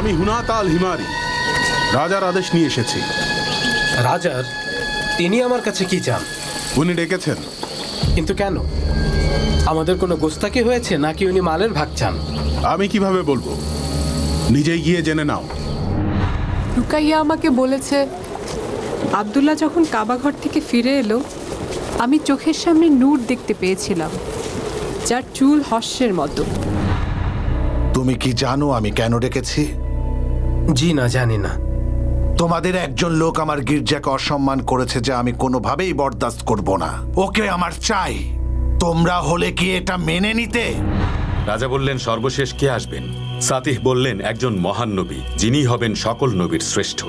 আমি হুনাতাল হিমারি। রাজার আদেশ নিয়ে এসেছি। রাজার? তিনি আমার কাছে কি চান? উনি ডেকেছেন। কিন্তু কেন? আমাদের কোনো গোস্তাকি হয়েছে নাকি উনি মালের ভাগ চান? আমি কীভাবে বলব? নিজেই গিয়ে জেনে নাও। রুকাইয়া আমাকে বলেছে আব্দুল্লাহ যখন কাবাঘর থেকে ফিরে এলো আমি চোখের সামনে নূর দেখতে পেয়েছিলাম যার চুল হস্যের মতো। তুমি কি জানো আমি কেন ডেকেছি? জি না জানি না। তোমাদের একজন লোক আমার গির্জাকে অসম্মান করেছে যে আমি কোনোভাবেই বরদাস্ত করব না। ওকে আমার চাই। তোমরা হলে কি এটা মেনে নিতে? রাজা বললেন সর্বশেষ কে আসবেন? সাতিহ বললেন একজন মহান নবী যিনি হবেন সকল নবীর শ্রেষ্ঠ।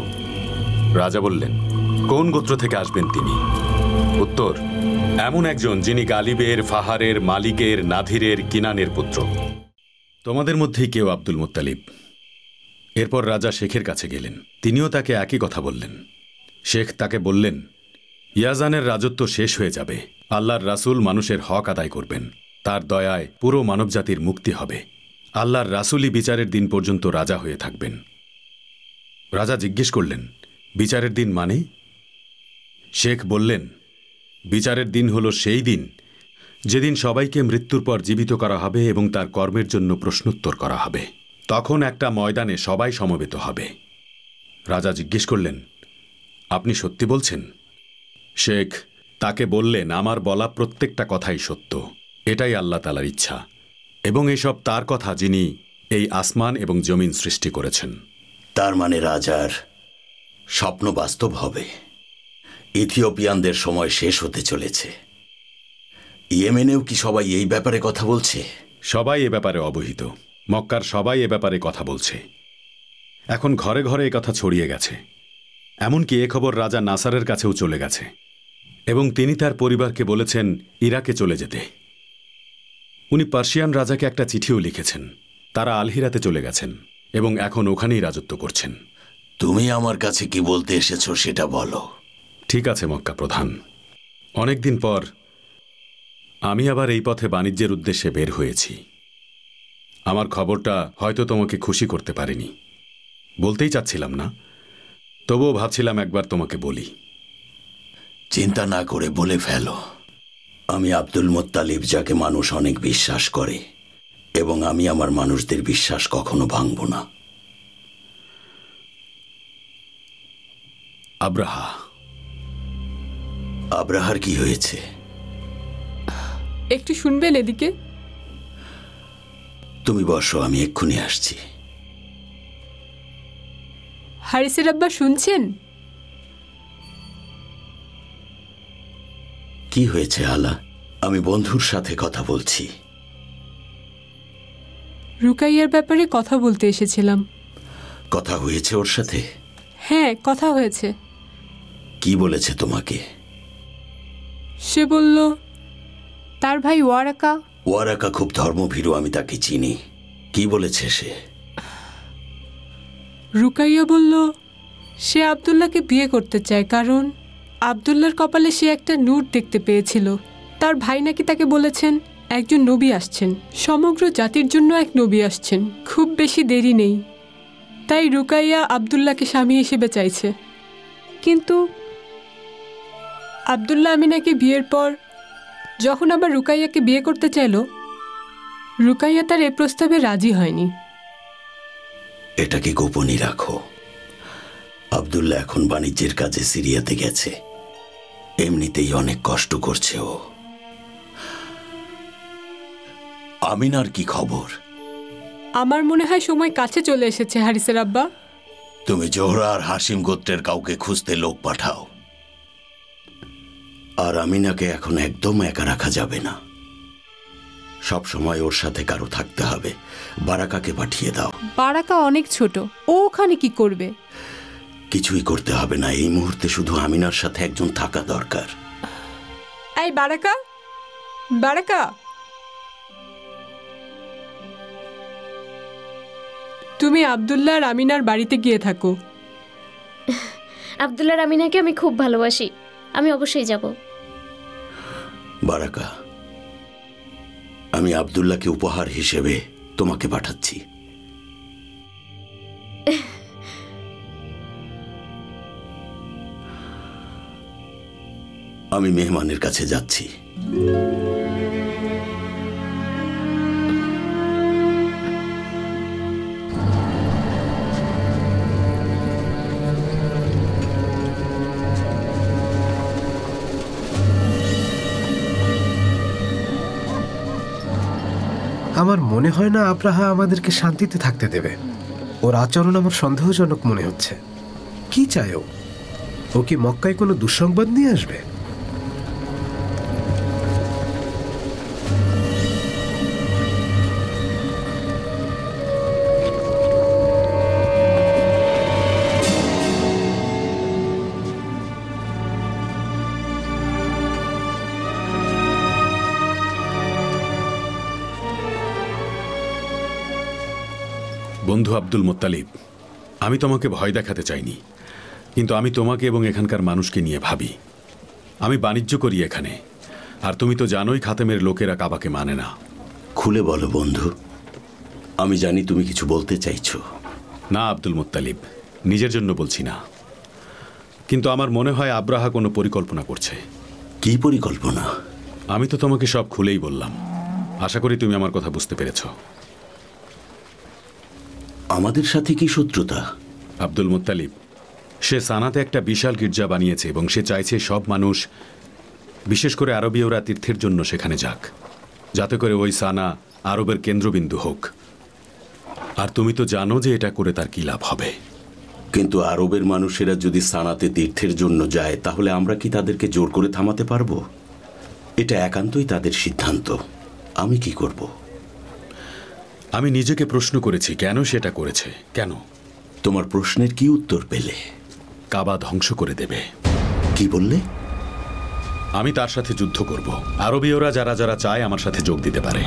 রাজা বললেন কোন গোত্র থেকে আসবেন তিনি? উত্তর এমন একজন যিনি গালিবের ফাহারের মালিকের নাধিরের কিনানের পুত্র। তোমাদের মধ্যেই কেউ আব্দুল মুত্তালিব। এরপর রাজা শেখের কাছে গেলেন। তিনিও তাকে একই কথা বললেন। শেখ তাকে বললেন, ইয়াজানের রাজত্ব শেষ হয়ে যাবে। আল্লাহর রাসূল মানুষের হক আদায় করবেন। তার দয়ায় পুরো মানবজাতির মুক্তি হবে। আল্লাহর রাসূলই বিচারের দিন পর্যন্ত রাজা হয়ে থাকবেন। রাজা জিজ্ঞেস করলেন, বিচারের দিন মানে? শেখ বললেন, বিচারের দিন হল সেই দিন, যেদিন সবাইকে মৃত্যুর পর জীবিত করা হবে এবং তার কর্মের জন্য প্রশ্নোত্তর করা হবে। তখন একটা ময়দানে সবাই সমবেত হবে। রাজা জিজ্ঞেস করলেন আপনি সত্যি বলছেন? শেখ তাকে বললেন আমার বলা প্রত্যেকটা কথাই সত্য। এটাই আল্লাহ তালার ইচ্ছা। এবং এসব তার কথা যিনি এই আসমান এবং জমিন সৃষ্টি করেছেন। তার মানে রাজার স্বপ্ন বাস্তব হবে। ইথিওপিয়ানদের সময় শেষ হতে চলেছে। ইয়েমেনেও কি সবাই এই ব্যাপারে কথা বলছে? সবাই এ ব্যাপারে অবহিত। মক্কার সবাই এ ব্যাপারে কথা বলছে। এখন ঘরে ঘরে এ কথা ছড়িয়ে গেছে। এমনকি এ খবর রাজা নাসারের কাছেও চলে গেছে। এবং তিনি তার পরিবারকে বলেছেন ইরাকে চলে যেতে। উনি পার্সিয়ান রাজাকে একটা চিঠিও লিখেছেন। তারা আলহিরাতে চলে গেছেন এবং এখন ওখানেই রাজত্ব করছেন। তুমি আমার কাছে কি বলতে এসেছ সেটা বলো। ঠিক আছে মক্কা প্রধান। অনেকদিন পর আমি আবার এই পথে বাণিজ্যের উদ্দেশ্যে বের হয়েছি। আমার খবরটা হয়তো তোমাকে খুশি করতে পারিনি। বলতেই চাচ্ছিলাম না তবুও ভাবছিলাম একবার তোমাকে বলি। চিন্তা না করে বলে ফেলো। আমি আব্দুল মোত্তালিব যাকে মানুষ অনেক বিশ্বাস করে এবং আমি আমার মানুষদের বিশ্বাস কখনো ভাঙব না। আব্রাহা। আব্রাহার কি হয়েছে? একটু শুনবেন এদিকে? তুমি বসো আমি এক্ষুনি আসছি। হারিসের আব্বা শুনছেন? কি হয়েছে আলা? আমি বন্ধুর সাথে কথা বলছি। রুকাইয়ার ব্যাপারে কথা বলতে এসেছিলাম। কথা হয়েছে ওর সাথে? হ্যাঁ কথা হয়েছে। কি বলেছে তোমাকে? সে বলল তার ভাই ওয়ারাকা ওয়ারাকা খুব ধর্মভীরু, আমি তাকে চিনি। কি বলেছে সে? রুকাইয়া বলল, সে আবদুল্লাহকে বিয়ে করতে চায়, কারণ আবদুল্লার কপালে সে একটা নূর দেখতে পেয়েছিল। তার ভাই নাকি তাকে বলেছেন, একজন নবী আসছেন। সমগ্র জাতির জন্য এক নবী আসছেন। খুব বেশি দেরি নেই। তাই রুকাইয়া আবদুল্লাহকে স্বামী হিসেবে চাইছে। কিন্তু আবদুল্লাহ আমিনাকে বিয়ের পর যখন আবার রুকাইয়াকে বিয়ে করতে চাইল রুকাইয়া তার এ প্রস্তাবে রাজি হয়নি। এটাকে গোপনই রাখো। আবদুল্লাহ এখন বাণিজ্যের কাজে সিরিয়াতে গেছে। এমনিতেই অনেক কষ্ট করছে ও। আমিনার কি খবর? আমার মনে হয় সময় কাছে চলে এসেছে হারিসের আব্বা। তুমি জোহরা আর হাসিম গোত্রের কাউকে খুঁজতে লোক পাঠাও। আর আমিনাকে এখন একদম একা রাখা যাবে না। সব সময় ওর সাথে কারও থাকতে হবে। বারাকাকে পাঠিয়ে দাও। বারাকা অনেক ছোট। ও ওখানে কি করবে? কিছুই করতে হবে না। এই মুহূর্তে শুধু আমিনার সাথে একজন থাকা দরকার। এই বারাকা! বারাকা! তুমি আবদুল্লাহ আর আমিনার বাড়িতে গিয়ে থাকো। আবদুল্লাহ আমিনাকে আমি খুব ভালোবাসি। আমি অবশ্যই যাব। বারাকা আমি আবদুল্লাহকে উপহার হিসেবে তোমাকে পাঠাচ্ছি। আমি মেহমানের কাছে যাচ্ছি। আমার মনে হয় না আব্রাহা আমাদেরকে শান্তিতে থাকতে দেবে। ওর আচরণ আমার সন্দেহজনক মনে হচ্ছে। কি চায় ও? কি মক্কায় কোনো দুঃসংবাদ নিয়ে আসবে? বন্ধু আব্দুল মোত্তালিব আমি তোমাকে ভয় দেখাতে চাইনি কিন্তু আমি তোমাকে এবং এখানকার মানুষকে নিয়ে ভাবি। আমি বাণিজ্য করি এখানে আর তুমি তো জানোই খাতেমের লোকেরা কাবাকে মানে না। খুলে বলো বন্ধু আমি জানি তুমি কিছু বলতে চাইছো। না আব্দুল মোত্তালিব নিজের জন্য বলছি না। কিন্তু আমার মনে হয় আব্রাহা কোনো পরিকল্পনা করছে। কি পরিকল্পনা? আমি তো তোমাকে সব খুলেই বললাম। আশা করি তুমি আমার কথা বুঝতে পেরেছ। আমাদের সাথে কি শত্রুতা? আব্দুল মুত্তালিব সে সানাতে একটা বিশাল গির্জা বানিয়েছে এবং সে চাইছে সব মানুষ বিশেষ করে আরবীয়রা তীর্থের জন্য সেখানে যাক। যাতে করে ওই সানা আরবের কেন্দ্রবিন্দু হোক। আর তুমি তো জানো যে এটা করে তার কি লাভ হবে। কিন্তু আরবের মানুষেরা যদি সানাতে তীর্থের জন্য যায় তাহলে আমরা কি তাদেরকে জোর করে থামাতে পারব? এটা একান্তই তাদের সিদ্ধান্ত। আমি কি করব? আমি নিজেকে প্রশ্ন করেছি কেন সেটা করেছে? কেন? তোমার প্রশ্নের কি উত্তর পেলে? কাবা ধ্বংস করে দেবে। কি বললে? আমি তার সাথে যুদ্ধ করব। আরবীয়রা যারা যারা চায় আমার সাথে যোগ দিতে পারে।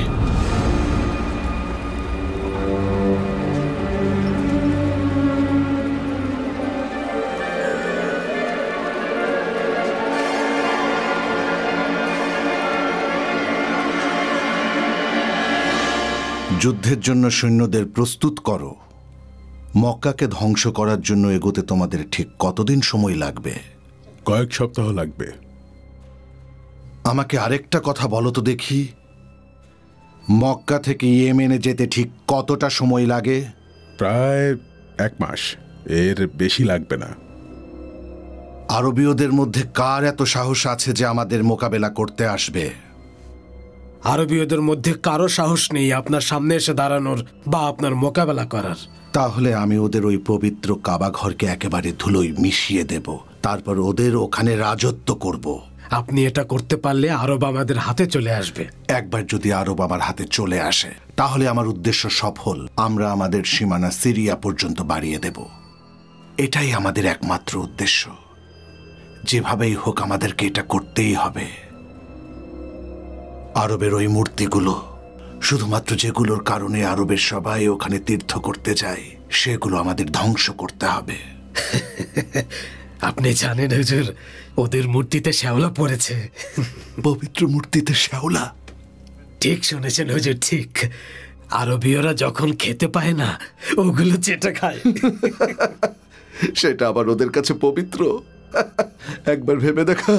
যুদ্ধের জন্য সৈন্যদের প্রস্তুত করো। মক্কাকে ধ্বংস করার জন্য এগোতে তোমাদের ঠিক কতদিন সময় লাগবে? কয়েক সপ্তাহ লাগবে। আমাকে আরেকটা কথা বলো তো দেখি। মক্কা থেকে ইয়েমেনে যেতে ঠিক কতটা সময় লাগে? প্রায় এক মাস। এর বেশি লাগবে না। আরবীয়দের মধ্যে কার এত সাহস আছে যে আমাদের মোকাবেলা করতে আসবে? আরবীয়দের মধ্যে কারও সাহস নেই আপনার সামনে এসে দাঁড়ানোর বা আপনার মোকাবেলা করার। তাহলে আমি ওদের ওই পবিত্র কাবা ঘরকে একেবারে ধুলোয় মিশিয়ে দেব। তারপর ওদের ওখানে রাজত্ব করব। আপনি এটা করতে পারলে আরব আমাদের হাতে চলে আসবে। একবার যদি আরব আমার হাতে চলে আসে তাহলে আমার উদ্দেশ্য সফল। আমরা আমাদের সীমানা সিরিয়া পর্যন্ত বাড়িয়ে দেব। এটাই আমাদের একমাত্র উদ্দেশ্য। যেভাবেই হোক আমাদেরকে এটা করতেই হবে। আরবের ওই মূর্তিগুলো। শুধুমাত্র যেগুলোর কারণে আরবের সবাই ওখানে তীর্থ করতে যায় সেগুলো আমাদের ধ্বংস করতে হবে। আপনি জানেন হুজুর ওদের মূর্তিতে শ্যাওলা পড়েছে। পবিত্র মূর্তিতে শ্যাওলা? ঠিক শুনেছেন হুজুর ঠিক। আরবীয়রা যখন খেতে পায় না ওগুলো চেটে খায়। সেটা আবার ওদের কাছে পবিত্র? একবার ভেবে দেখা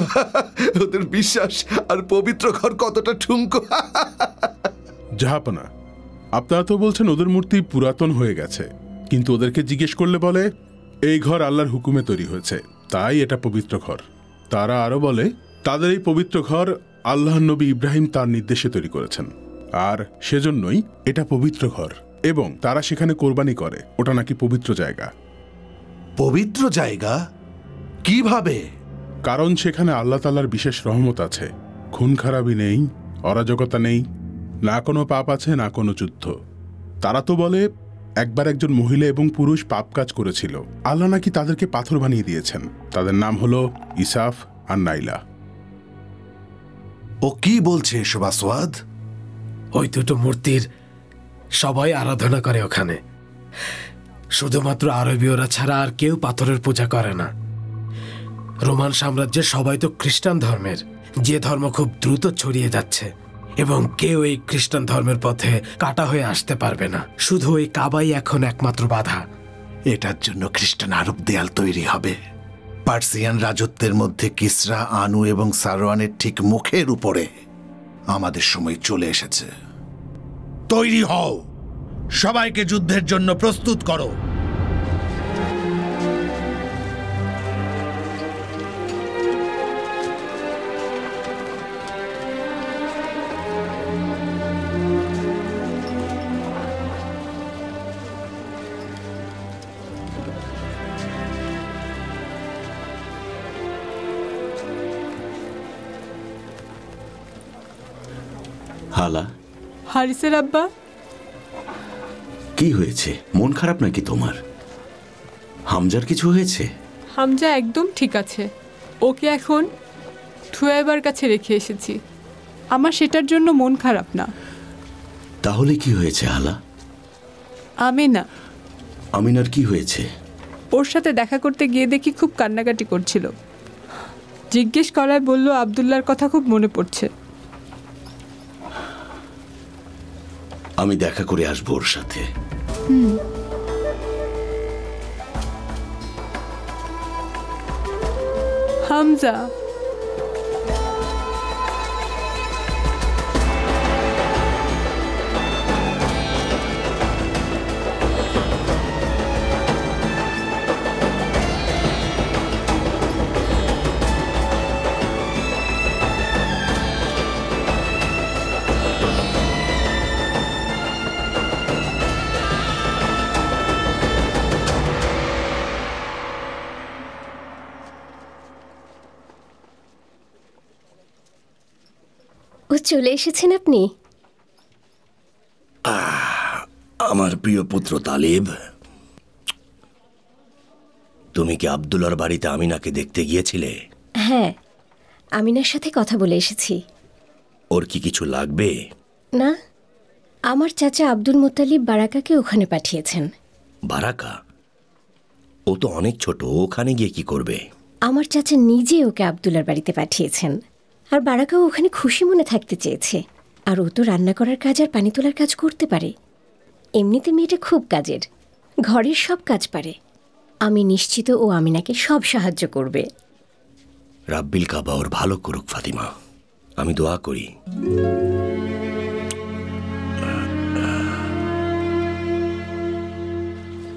ওদের বিশ্বাস আর পবিত্র ঘর কতটা ঠুমকো। জাহাপনা আপনারা তো বলছেন ওদের মূর্তি পুরাতন হয়ে গেছে কিন্তু ওদেরকে জিজ্ঞেস করলে বলে এই ঘর আল্লাহর হুকুমে তৈরি হয়েছে তাই এটা পবিত্র ঘর। তারা আরও বলে তাদের এই পবিত্র ঘর আল্লাহ নবী ইব্রাহিম তার নির্দেশে তৈরি করেছেন আর সেজন্যই এটা পবিত্র ঘর এবং তারা সেখানে কোরবানি করে ওটা নাকি পবিত্র জায়গা। পবিত্র জায়গা? কীভাবে? কারণ সেখানে আল্লাহ তালার বিশেষ রহমত আছে। খুন খারাপি নেই অরাজকতা নেই না কোনো পাপ আছে না কোনো যুদ্ধ। তারা তো বলে একবার একজন মহিলা এবং পুরুষ পাপ কাজ করেছিল। আল্লাহ নাকি তাদেরকে পাথর বানিয়ে দিয়েছেন। তাদের নাম হলো ইসাফ আর নাইলা। ও কি বলছে এসব আসওয়াদ? ওই দুটো মূর্তির সবাই আরাধনা করে ওখানে। শুধুমাত্র আরবীয়রা ছাড়া আর কেউ পাথরের পূজা করে না। রোমান সাম্রাজ্যের সবাই তো খ্রিস্টান ধর্মের। যে ধর্ম খুব দ্রুত ছড়িয়ে যাচ্ছে এবং কেউ এই খ্রিস্টান ধর্মের পথে কাটা হয়ে আসতে পারবে না। শুধু ওই কাবাই এখন একমাত্র বাধা। এটার জন্য খ্রিস্টান আরব দেয়াল তৈরি হবে। পার্সিয়ান রাজত্বের মধ্যে কিসরা, আনু এবং সারোয়ানের ঠিক মুখের উপরে আমাদের সময় চলে এসেছে। তৈরি হও! সবাইকে যুদ্ধের জন্য প্রস্তুত করো। হালা হারিসের আব্বা। কি হয়েছে? মন খারাপ নাকি তোমার? হামজার কিছু হয়েছে? হামজা একদম ঠিক আছে। ওকে এখন থুয়াইবার কাছে রেখে এসেছি। আমার সেটার জন্য মন খারাপ না। তাহলে কি হয়েছে আলা? আমি না আমিনার কি হয়েছে? ওর সাথে দেখা করতে গিয়ে দেখি খুব কান্নাকাটি করছিল। জিজ্ঞেস করায় বলল আবদুল্লার কথা খুব মনে পড়ছে। আমি দেখা করে আসব ওর সাথে। হামজা চলে এসেছেন আপনি? আমার প্রিয় পুত্র তালিব তুমি কি আবদুল্লার বাড়িতে আমিনাকে দেখতে গিয়েছিলে? হ্যাঁ আমিনার সাথে কথা বলে এসেছি। ওর কি কিছু লাগবে? না আমার চাচা আব্দুল মোতালিব বারাকাকে ওখানে পাঠিয়েছেন। বারাকা? ও তো অনেক ছোট ওখানে গিয়ে কি করবে? আমার চাচা নিজে ওকে আব্দুল্লার বাড়িতে পাঠিয়েছেন। আর বারাকাও ওখানে খুশি মনে থাকতে চেয়েছে। আর ও তো রান্না করার কাজ আর পানি তোলার কাজ করতে পারে। এমনিতে মেয়েটা খুব কাজের। ঘরের সব কাজ পারে। আমি নিশ্চিত ও আমিনাকে সব সাহায্য করবে। রাব্বিল কাবা ওর ভালো করুক ফাতিমা। আমি দোয়া করি।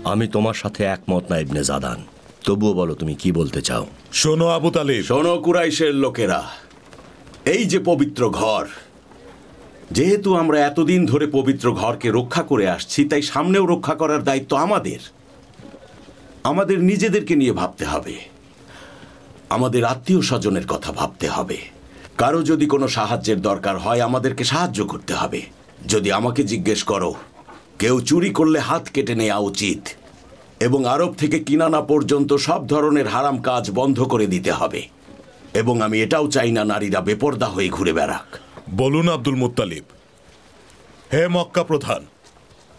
আমি তোমার সাথে একমত না ইবনে জাদান। তবুও বলো তুমি কি বলতে চাও? শোনো আবু তালিব। শোনো কুরাইশের লোকেরা। এই যে পবিত্র ঘর, যেহেতু আমরা এতদিন ধরে পবিত্র ঘরকে রক্ষা করে আসছি, তাই সামনেও রক্ষা করার দায়িত্ব আমাদের। আমাদের নিজেদেরকে নিয়ে ভাবতে হবে। আমাদের আত্মীয় স্বজনের কথা ভাবতে হবে। কারও যদি কোনো সাহায্যের দরকার হয়, আমাদেরকে সাহায্য করতে হবে। যদি আমাকে জিজ্ঞেস করো, কেউ চুরি করলে হাত কেটে নেওয়া উচিত এবং আরব থেকে কিনানা পর্যন্ত সব ধরনের হারাম কাজ বন্ধ করে দিতে হবে। এবং আমি এটাও চাই না নারীরা বেপর্দা হয়ে ঘুরে বেড়াক। বলুন আব্দুল মুত্তালিব। হে মক্কা প্রধান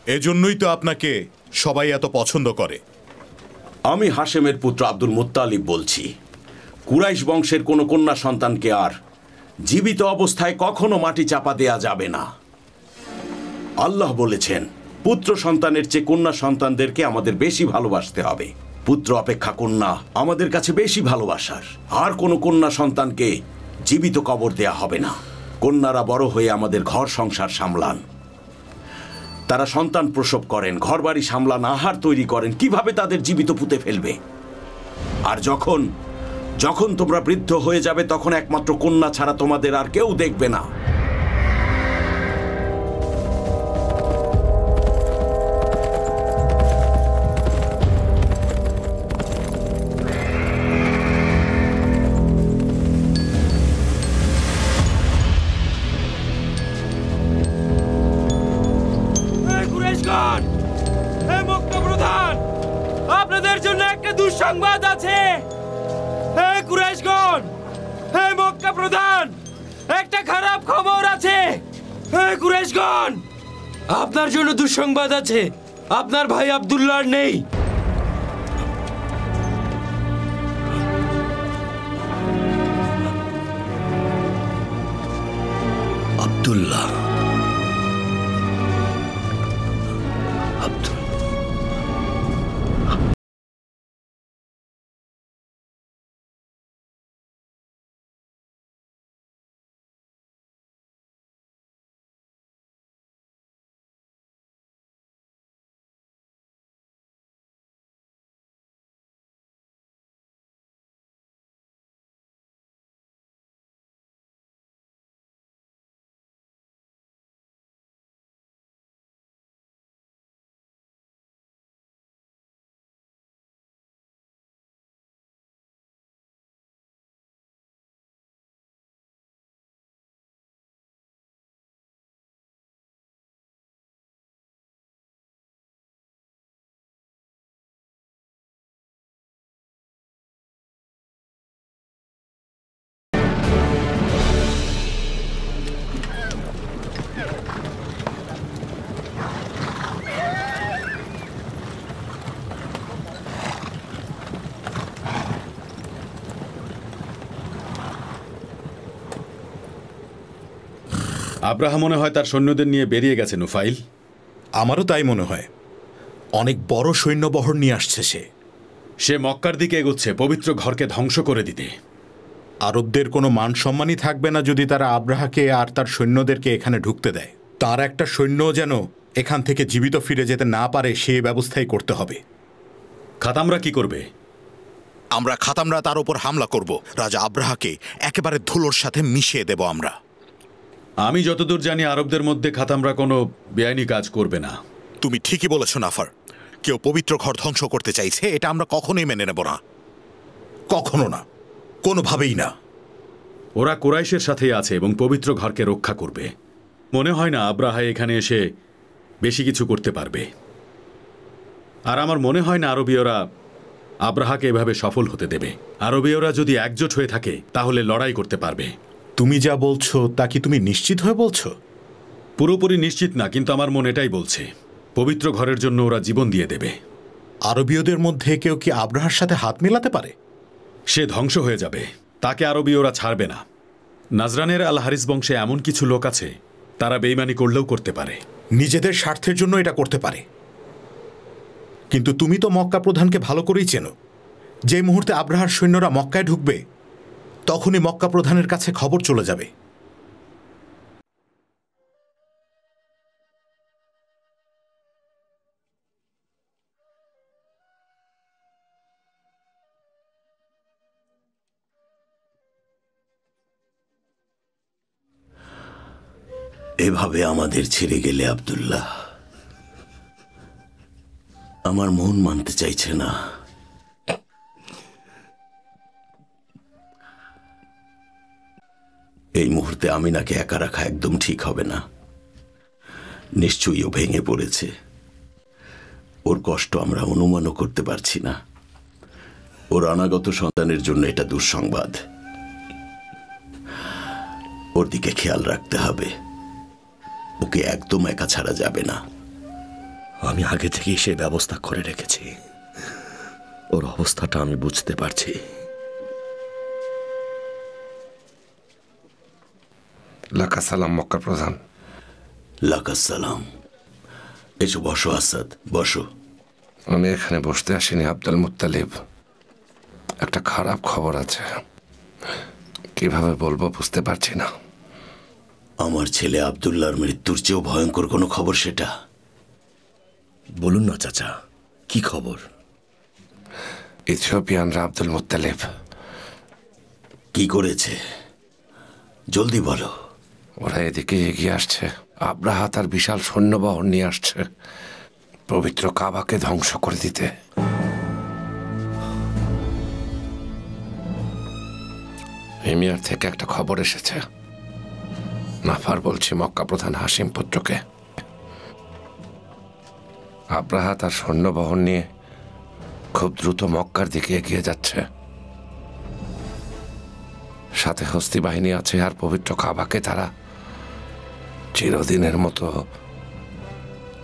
এজন্যই তো আপনাকে সবাই এত পছন্দ করে। আমি হাশেমের পুত্র আব্দুল মুত্তালিব বলছি কুরাইশ বংশের কোনো কন্যা সন্তানকে আর জীবিত অবস্থায় কখনো মাটি চাপা দেয়া যাবে না। আল্লাহ বলেছেন পুত্র সন্তানের চেয়ে কন্যা সন্তানদেরকে আমাদের বেশি ভালোবাসতে হবে। পুত্র অপেক্ষা কন্যা, আমাদের কাছে বেশি ভালোবাসার। আর কোনো কন্যা সন্তানকে জীবিত কবর দেয়া হবে না। কন্যারা বড় হয়ে আমাদের ঘর সংসার সামলান। তারা সন্তান প্রসব করেন, ঘরবাড়ি সামলান, আহার তৈরি করেন, কীভাবে তাদের জীবিত পুঁতে ফেলবে? আর যখন যখন তোমরা বৃদ্ধ হয়ে যাবে, তখন একমাত্র কন্যা ছাড়া তোমাদের আর কেউ দেখবে না। দুঃসংবাদ আছে। আপনার ভাই আবদুল্লাহ নেই। আব্রাহা মনে হয় তার সৈন্যদের নিয়ে বেরিয়ে গেছে নুফাইল। আমারও তাই মনে হয়। অনেক বড় সৈন্যবহর নিয়ে আসছে সে। সে মক্কার দিকে এগোচ্ছে পবিত্র ঘরকে ধ্বংস করে দিতে। আরবদের কোনো মান সম্মানই থাকবে না যদি তারা আব্রাহাকে আর তার সৈন্যদেরকে এখানে ঢুকতে দেয়। তার একটা সৈন্য যেন এখান থেকে জীবিত ফিরে যেতে না পারে সে ব্যবস্থাই করতে হবে। খাতামরা কি করবে? আমরা খাতামরা তার উপর হামলা করব। রাজা আব্রাহাকে একেবারে ধুলোর সাথে মিশিয়ে দেব আমরা। আমি যতদূর জানি আরবদের মধ্যে খাতামরা কোনো বেআইনি কাজ করবে না। তুমি ঠিকই বলেছ নাফার। কেউ পবিত্র ঘর ধ্বংস করতে চাইছে এটা আমরা কখনোই মেনে নেব না। কখনো না। কোনোভাবেই না। ওরা কোরাইশের সাথেই আছে এবং পবিত্র ঘরকে রক্ষা করবে। মনে হয় না আব্রাহা এখানে এসে বেশি কিছু করতে পারবে। আর আমার মনে হয় না আরবীয়রা আব্রাহাকে এভাবে সফল হতে দেবে। আরবীয়রা যদি একজোট হয়ে থাকে তাহলে লড়াই করতে পারবে। তুমি যা বলছো তা কি তুমি নিশ্চিত হয়ে বলছো? পুরোপুরি নিশ্চিত না কিন্তু আমার মন এটাই বলছে। পবিত্র ঘরের জন্য ওরা জীবন দিয়ে দেবে। আরবীয়দের মধ্যে কেউ কি আব্রাহার সাথে হাত মেলাতে পারে? সে ধ্বংস হয়ে যাবে। তাকে আরবীয়রা ছাড়বে না। নাজরানের আল হারিস বংশে এমন কিছু লোক আছে তারা বেইমানি করলেও করতে পারে। নিজেদের স্বার্থের জন্য এটা করতে পারে। কিন্তু তুমি তো মক্কা প্রধানকে ভালো করেই চেনো। যে মুহূর্তে আব্রাহার সৈন্যরা মক্কায় ঢুকবে তখনই মক্কা প্রধানের কাছে খবর চলে যাবে। এভাবে আমাদের ছেড়ে গেলে আবদুল্লাহ। আমার মন মানতে চাইছে না। এই মুহূর্তে আমিনাকে একা রাখা একদম ঠিক হবে না। নিশ্চয়ই ও ভেঙে পড়েছে। ওর কষ্ট আমরা অনুমানও করতে পারছি না। ওর অনাগত সন্তানের জন্য এটা দুঃসংবাদ। ওর দিকে খেয়াল রাখতে হবে। ওকে একদম একা ছাড়া যাবে না। আমি আগে থেকেই সে ব্যবস্থা করে রেখেছি। ওর অবস্থাটা আমি বুঝতে পারছি। লাকাসালাম মক্কা প্রধান। লাকাসালাম এসো বসো আসাদ বসো। আমি এখানে বসতে আসিনি আব্দুল মুত্তালিব। একটা খারাপ খবর আছে। কীভাবে বলব বুঝতে পারছি না। আমার ছেলে আবদুল্লাহর মৃত্যুর চেয়েও ভয়ঙ্কর কোনো খবর সেটা? বলুন না চাচা কি খবর? ইথিওপিয়ানরা আব্দুল মুত্তালিব। কি করেছে? জলদি বলো। ওরা এদিকে এগিয়ে আসছে। আব্রাহা তার বিশাল সৈন্যবহর নিয়ে আসছে। পবিত্র কাবাকে ধ্বংস করে দিতে। হিমিয়ার থেকে একটা খবর এসেছে। নাফার বলছি, মক্কা প্রধান হাসিম পুত্রকে। আব্রাহা তার সৈন্যবহন নিয়ে খুব দ্রুত মক্কার দিকে এগিয়ে যাচ্ছে। সাথে হস্তি বাহিনী আছে আর পবিত্র কাবাকে তারা চিরদিনের মতো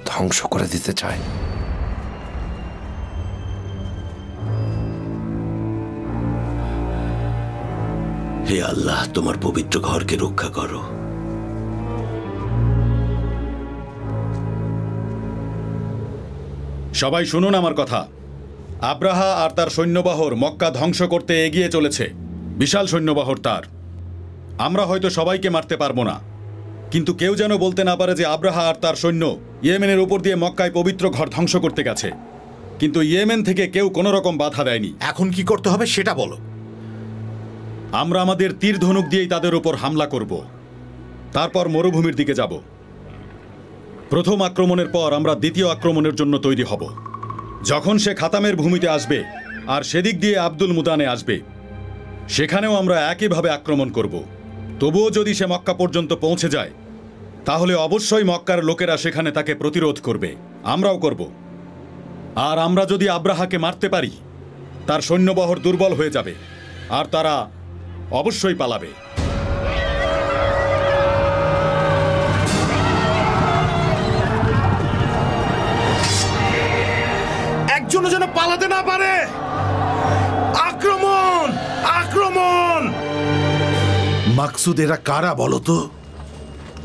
ধ্বংস করে দিতে চায়। হে আল্লাহ তোমার পবিত্র ঘরকে রক্ষা করো। সবাই শুনুন আমার কথা। আব্রাহা আর তার সৈন্যবাহর মক্কা ধ্বংস করতে এগিয়ে চলেছে। বিশাল সৈন্যবাহর তার। আমরা হয়তো সবাইকে মারতে পারব না। কিন্তু কেউ যেন বলতে না পারে যে আব্রাহা আর তার সৈন্য ইয়েমেনের উপর দিয়ে মক্কায় পবিত্র ঘর ধ্বংস করতে গেছে। কিন্তু ইয়েমেন থেকে কেউ কোনো রকম বাধা দেয়নি। এখন কি করতে হবে সেটা বলো। আমরা আমাদের তীর ধনুক দিয়েই তাদের উপর হামলা করব। তারপর মরুভূমির দিকে যাব। প্রথম আক্রমণের পর আমরা দ্বিতীয় আক্রমণের জন্য তৈরি হব। যখন সে খাতামের ভূমিতে আসবে আর সেদিক দিয়ে আব্দুল মুদানে আসবে সেখানেও আমরা একইভাবে আক্রমণ করব। তবুও যদি সে মক্কা পর্যন্ত পৌঁছে যায়, তাহলে অবশ্যই মক্কার লোকেরা সেখানে তাকে প্রতিরোধ করবে। আমরাও করব। আর আমরা যদি আব্রাহাকে মারতে পারি, তার সৈন্যবহর দুর্বল হয়ে যাবে, আর তারা অবশ্যই পালাবে। একজনও যেন পালাতে না মাকসুদ এরা কারা বলো তো?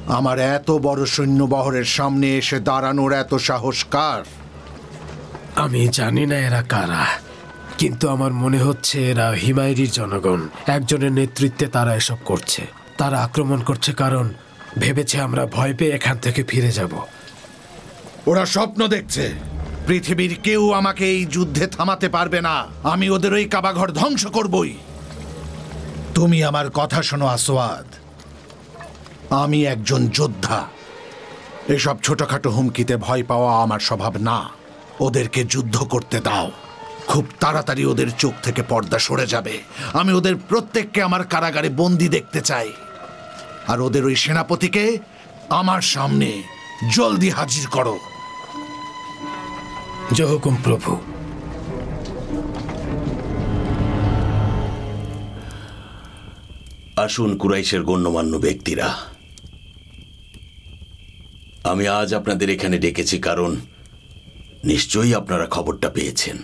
আমার এত বড় সৈন্যবহরের সামনে এসে দাঁড়ানোর এত সাহস কার? আমি জানি না এরা কারা কিন্তু আমার মনে হচ্ছে এরা হিমায়রির জনগণ। একজনের নেতৃত্বে তারা এসব করছে। তারা আক্রমণ করছে কারণ ভেবেছে আমরা ভয় পেয়ে এখান থেকে ফিরে যাব। ওরা স্বপ্ন দেখছে পৃথিবীর কেউ আমাকে এই যুদ্ধে থামাতে পারবে না। আমি ওদের ওই কাবাঘর ধ্বংস করবই। তুমি আমার কথা শোনো আসোয়াদ আমি একজন যোদ্ধা। এসব ছোটখাটো হুমকিতে ভয় পাওয়া আমার স্বভাব না। ওদেরকে যুদ্ধ করতে দাও। খুব তাড়াতাড়ি ওদের চোখ থেকে পর্দা সরে যাবে। আমি ওদের প্রত্যেককে আমার কারাগারে বন্দি দেখতে চাই। আর ওদের ওই সেনাপতিকে আমার সামনে জলদি হাজির করো। জহুকুম প্রভু। আসুন কুরাইশের গণ্যমান্য ব্যক্তিরা। আমি আজ আপনাদের এখানে ডেকেছি কারণ নিশ্চয়ই আপনারা খবরটা পেয়েছেন।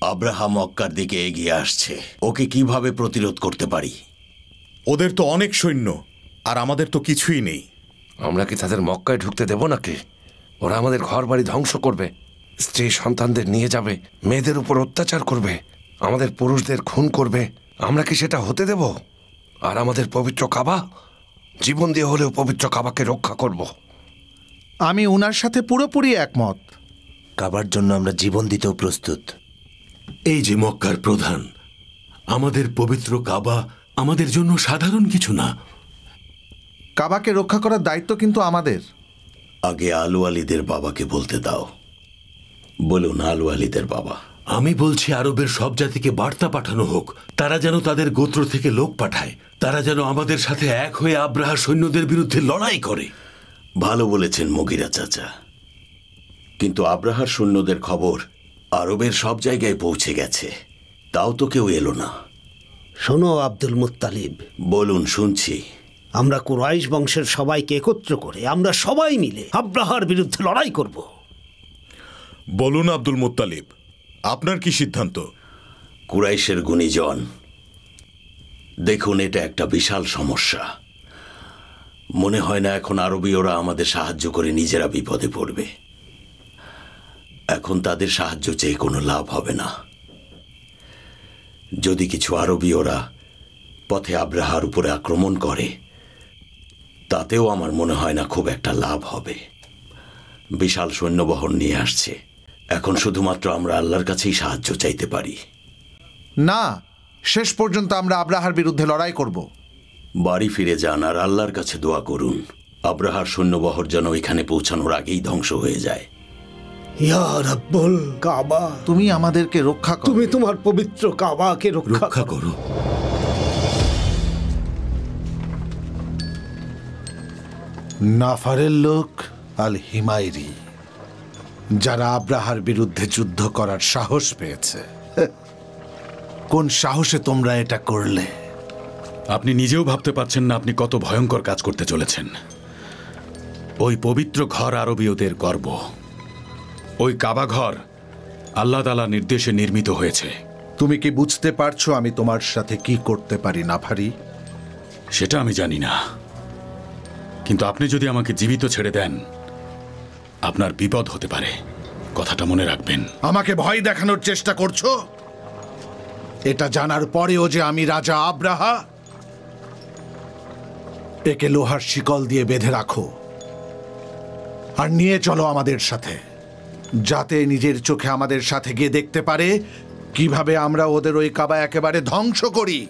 আব্রাহাম মক্কার দিকে এগিয়ে আসছে। ওকে কীভাবে প্রতিরোধ করতে পারি? ওদের তো অনেক সৈন্য আর আমাদের তো কিছুই নেই। আমরা কি তাদের মক্কায় ঢুকতে দেব নাকি? ওরা আমাদের ঘর বাড়ি ধ্বংস করবে। স্ত্রী সন্তানদের নিয়ে যাবে মেয়েদের উপর অত্যাচার করবে আমাদের পুরুষদের খুন করবে আমরা কি সেটা হতে দেব? আর আমাদের পবিত্র কাবা? জীবন দিয়ে হলেও পবিত্র কাবাকে রক্ষা করব। আমি উনার সাথে পুরোপুরি একমত। কাবার জন্য আমরা জীবন দিতেও প্রস্তুত। এই যে মক্কার প্রধান আমাদের পবিত্র কাবা আমাদের জন্য সাধারণ কিছু না। কাবাকে রক্ষা করার দায়িত্ব কিন্তু আমাদের। আগে আলু আলীদের বাবাকে বলতে দাও। বলুন আলু আলীদের বাবা। আমি বলছি আরবের সব জাতিকে বার্তা পাঠানো হোক। তারা যেন তাদের গোত্র থেকে লোক পাঠায়। তারা যেন আমাদের সাথে এক হয়ে আব্রাহা সৈন্যদের বিরুদ্ধে লড়াই করে। ভালো বলেছেন মগিরা চাচা। কিন্তু আব্রাহার সৈন্যদের খবর আরবের সব জায়গায় পৌঁছে গেছে। তাও তো কেউ এলো না। শোনো আব্দুল মুত্তালিব। বলুন শুনছি। আমরা কুরাইশ বংশের সবাইকে একত্র করে আমরা সবাই মিলে আব্রাহার বিরুদ্ধে লড়াই করব। বলুন আব্দুল মুত্তালিব, আপনার কি সিদ্ধান্ত? কুরাইশের গুণীজন, দেখুন এটা একটা বিশাল সমস্যা। মনে হয় না এখন আরবীয়রা আমাদের সাহায্য করে নিজেরা বিপদে পড়বে। এখন তাদের সাহায্য চেয়ে কোনো লাভ হবে না। যদি কিছু আরবীয়রা পথে আব্রাহার উপরে আক্রমণ করে, তাতেও আমার মনে হয় না খুব একটা লাভ হবে। বিশাল সৈন্যবহন নিয়ে আসছে। এখন শুধুমাত্র আমরা আল্লাহর কাছেই সাহায্য চাইতে পারি। না শেষ পর্যন্ত আমরা আব্রাহার বিরুদ্ধে লড়াই করব। বাড়ি ফিরে যান আর আল্লাহর কাছে দোয়া করুন। আব্রাহার সৈন্যবহর যেন এখানে পৌঁছানোর আগেই ধ্বংস হয়ে যায়। ইয়া রাব্বুল কাবা। তুমি আমাদেরকে রক্ষা করো। তুমি তোমার পবিত্র কাবাকে রক্ষা রক্ষা করো। নাফারের লোক আল হিমাইরি যারা আব্রাহার বিরুদ্ধে যুদ্ধ করার সাহস পেয়েছে। কোন সাহসে তোমরা এটা করলে? আপনি নিজেও ভাবতে পারছেন না আপনি কত ভয়ঙ্কর কাজ করতে চলেছেন। ওই পবিত্র ঘর আরবীয়দের গর্ব। ওই কাবা ঘর আল্লাহ তালা নির্দেশে নির্মিত হয়েছে। তুমি কি বুঝতে পারছ আমি তোমার সাথে কি করতে পারি নাফারি সেটা আমি জানি না। কিন্তু আপনি যদি আমাকে জীবিত ছেড়ে দেন আপনার বিপদ হতে পারে। কথাটা মনে রাখবেন। আমাকে ভয় দেখানোর চেষ্টা করছ? এটা জানার পরেও যে আমি রাজা আব্রাহা একে লোহার শিকল দিয়ে বেঁধে রাখো আর নিয়ে চলো আমাদের সাথে। যাতে নিজের চোখে আমাদের সাথে গিয়ে দেখতে পারে কীভাবে আমরা ওদের ওই কাবা একেবারে ধ্বংস করি।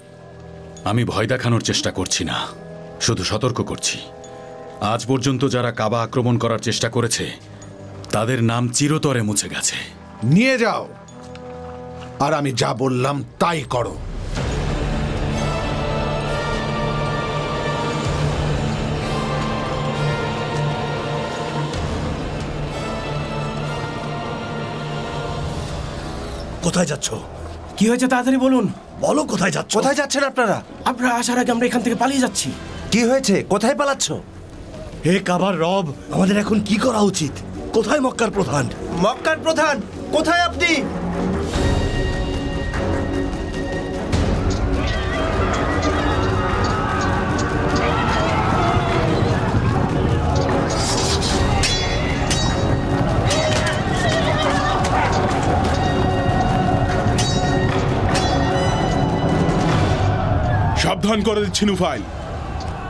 আমি ভয় দেখানোর চেষ্টা করছি না শুধু সতর্ক করছি। আজ পর্যন্ত যারা কাবা আক্রমণ করার চেষ্টা করেছে তাদের নাম চিরতরে মুছে গেছে। নিয়ে যাও। আর আমি যা বললাম তাই করো। কোথায় যাচ্ছ? কি হয়েছে তাড়াতাড়ি বলুন। বলো কোথায় যাচ্ছ? কোথায় যাচ্ছেন আপনারা? আপনারা আসার আগে আমরা এখান থেকে পালিয়ে যাচ্ছি। কি হয়েছে? কোথায় পালাচ্ছ? হে কাবার রব আমাদের এখন কি করা উচিত? কোথায় মক্কার প্রধান? মক্কার প্রধান কোথায় আপনি? সাবধান করে দিচ্ছি নুফাইল।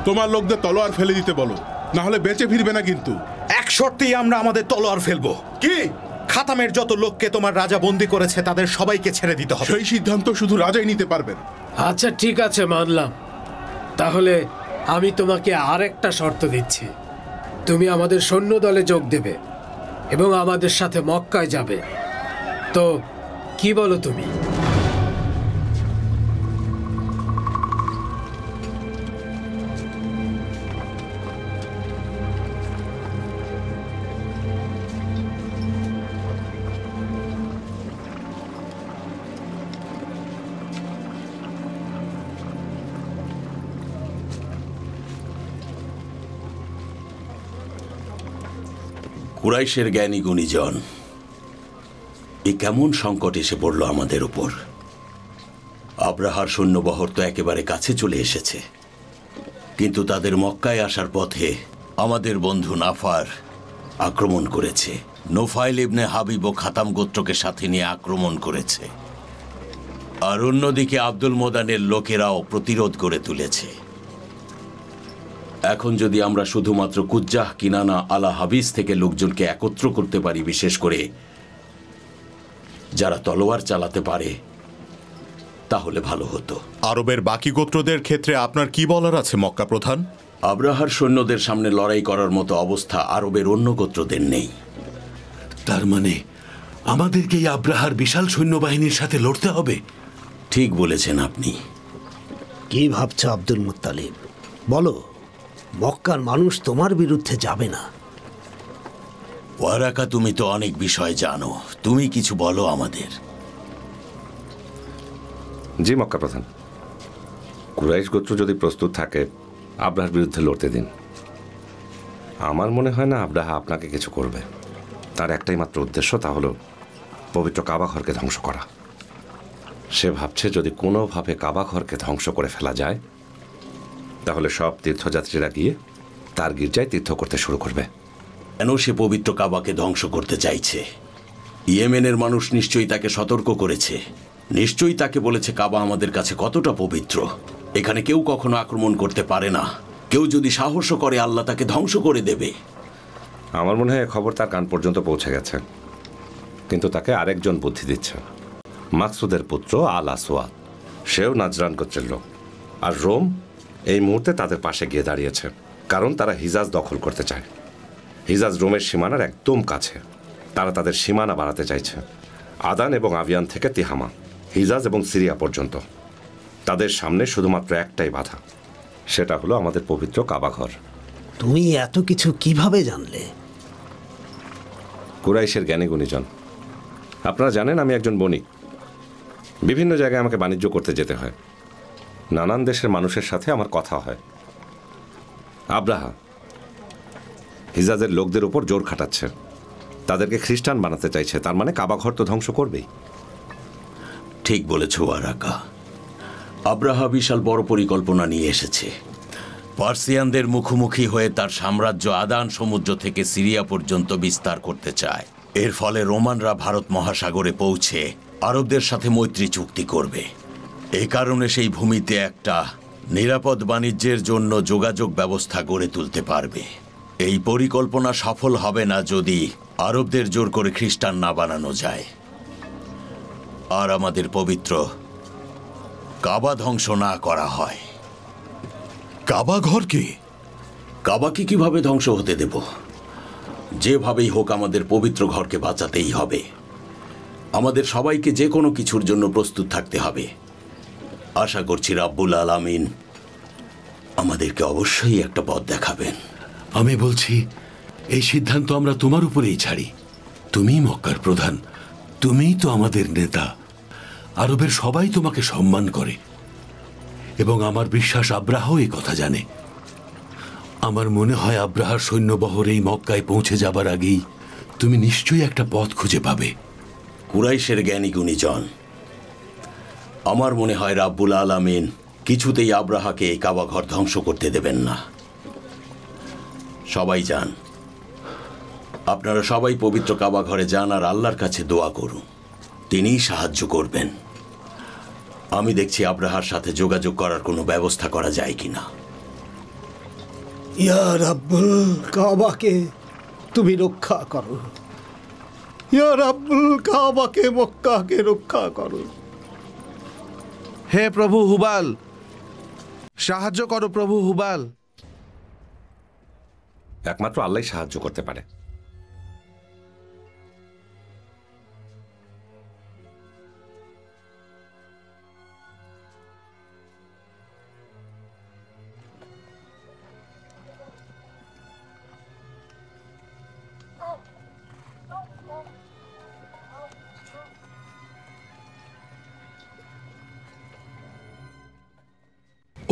তোমার লোকদের তলোয়ার ফেলে দিতে বলো। না হলে বেঁচে ফিরবে না কিন্তু। এক শর্তেই আমরা আমাদের তলোয়ার ফেলব। কি? খাতামের যত লোককে তোমার রাজা বন্দি করেছে তাদের সবাইকে ছেড়ে দিতে হবে। সেই সিদ্ধান্ত শুধু রাজাই নিতে পারবেন। আচ্ছা ঠিক আছে মানলাম। তাহলে আমি তোমাকে আর একটা শর্ত দিচ্ছি। তুমি আমাদের সৈন্য দলে যোগ দেবে এবং আমাদের সাথে মক্কায় যাবে। তো কি বলো তুমি? কুরাইশের জ্ঞানী গুণীজন, এ কেমন সংকট এসে পড়ল আমাদের উপর? আব্রাহার সৈন্যবহর তো একেবারে কাছে চলে এসেছে। কিন্তু তাদের মক্কায় আসার পথে আমাদের বন্ধু নাফার আক্রমণ করেছে। নোফাইল ইবনে হাবিব ও খাতাম গোত্রকে সাথে নিয়ে আক্রমণ করেছে। আর অন্যদিকে আব্দুল মোদানের লোকেরাও প্রতিরোধ করে তুলেছে। এখন যদি আমরা শুধুমাত্র কুজ্জাহ কিনানা আলা হাবিস থেকে লোকজনকে একত্র করতে পারি বিশেষ করে যারা তলোয়ার চালাতে পারে তাহলে ভালো হতো। আরবের বাকি গোত্রদের ক্ষেত্রে আপনার কি বলার আছে মক্কা প্রধান? আব্রাহার সৈন্যদের সামনে লড়াই করার মতো অবস্থা আরবের অন্য গোত্রদের নেই। তার মানে আমাদেরকে এই আব্রাহার বিশাল সৈন্যবাহিনীর সাথে লড়তে হবে? ঠিক বলেছেন আপনি। কি ভাবছ আব্দুল মুত্তালিব? বলো। মক্কার মানুষ তোমার বিরুদ্ধে যাবে না। ওয়ারাকা তুমি তো অনেক বিষয় জানো। তুমি কিছু বলো আমাদের। জি মক্কা প্রধান। কুরাইশ গোত্র যদি প্রস্তুত থাকে আব্রাহার বিরুদ্ধে লড়তে দিন। আমার মনে হয় না আব্রাহা আপনাকে কিছু করবে। তার একটাই মাত্র উদ্দেশ্য তা হলো পবিত্র কাবা ঘরকে ধ্বংস করা। সে ভাবছে যদি কোনোভাবে কাবা ঘরকে ধ্বংস করে ফেলা যায় তাহলে সব তীর্থযাত্রীরা গিয়ে তার গির্জায় তীর্থ করতে শুরু করবে। কেন সে পবিত্র কাবাকে ধ্বংস করতে চাইছে? ইয়েমেনের মানুষ নিশ্চয়ই তাকে সতর্ক করেছে। নিশ্চয়ই তাকে বলেছে কাবা আমাদের কাছে কতটা পবিত্র। এখানে কেউ কখনো আক্রমণ করতে পারে না। কেউ যদি সাহসও করে আল্লাহ তাকে ধ্বংস করে দেবে। আমার মনে হয় খবর তার কান পর্যন্ত পৌঁছে গেছে। কিন্তু তাকে আরেকজন বুদ্ধি দিচ্ছে। মাকসুদের পুত্র আল আসওয়াদ সেও নাজরান গোত্রের লোক। আর রোম এই মুহূর্তে তাদের পাশে গিয়ে দাঁড়িয়েছে কারণ তারা হিজাজ দখল করতে চায়। হিজাজ রোমের সীমানার একদম কাছে। তারা তাদের সীমানা বাড়াতে চাইছে। আদান এবং আভিয়ান থেকে তিহামা হিজাজ এবং সিরিয়া পর্যন্ত। তাদের সামনে শুধুমাত্র একটাই বাধা সেটা হলো আমাদের পবিত্র কাবাঘর তুমি এত কিছু কীভাবে জানলে? কুরাইশের জ্ঞানী গুণীজন আপনারা জানেন আমি একজন বণিক। বিভিন্ন জায়গায় আমাকে বাণিজ্য করতে যেতে হয়। নানান দেশের মানুষের সাথে আমার কথা হয়। আব্রাহা, হিজাজের লোকদের উপর জোর খাটাচ্ছে। তাদেরকে খ্রিস্টান বানাতে চাইছে, তার মানে কাবাঘর তো ধ্বংস করবেই। ঠিক বলেছ ওয়ারাকা আব্রাহা বিশাল বড় পরিকল্পনা নিয়ে এসেছে। পার্সিয়ানদের মুখোমুখি হয়ে তার সাম্রাজ্য আদান সমুদ্র থেকে সিরিয়া পর্যন্ত বিস্তার করতে চায়। এর ফলে রোমানরা ভারত মহাসাগরে পৌঁছে আরবদের সাথে মৈত্রী চুক্তি করবে। এই কারণে সেই ভূমিতে একটা নিরাপদ বাণিজ্যের জন্য যোগাযোগ ব্যবস্থা গড়ে তুলতে পারবে। এই পরিকল্পনা সফল হবে না যদি আরবদের জোর করে খ্রিস্টান না বানানো যায়। আর আমাদের পবিত্র কাবা ধ্বংস না করা হয়। কাবা ঘর কি? কাবাকে কীভাবে ধ্বংস হতে দেব? যেভাবেই হোক আমাদের পবিত্র ঘরকে বাঁচাতেই হবে। আমাদের সবাইকে যে কোনো কিছুর জন্য প্রস্তুত থাকতে হবে। আশা করছি রাব্বুল আলামিন আমাদেরকে অবশ্যই একটা পথ দেখাবেন। আমি বলছি এই সিদ্ধান্ত আমরা তোমার উপরেই ছাড়ি। তুমিই মক্কার প্রধান তুমিই তো আমাদের নেতা। আরবের সবাই তোমাকে সম্মান করে এবং আমার বিশ্বাস আব্রাহও এই কথা জানে। আমার মনে হয় আব্রাহার সৈন্যবহর এই মক্কায় পৌঁছে যাবার আগেই তুমি নিশ্চয়ই একটা পথ খুঁজে পাবে। কুরাইশের জ্ঞানী গুণীজন আমার মনে হয় রাব্বুল আলামিন কিছুতেই আব্রাহাকে এই কাবাঘর ধ্বংস করতে দেবেন না। সবাই যান। আপনারা সবাই পবিত্র কাবাঘরে যান আর আল্লাহর কাছে দোয়া করুন। তিনিই সাহায্য করবেন। আমি দেখছি আব্রাহার সাথে যোগাযোগ করার কোনো ব্যবস্থা করা যায় ইয়া রাব্বুল কাবাকে তুমি রক্ষা করো। ইয়া রাব্বুল কাবাকে মক্কাকে রক্ষা করো। হে প্রভু হুবাল সাহায্য করো প্রভু হুবাল। একমাত্র আল্লাহ সাহায্য করতে পারে।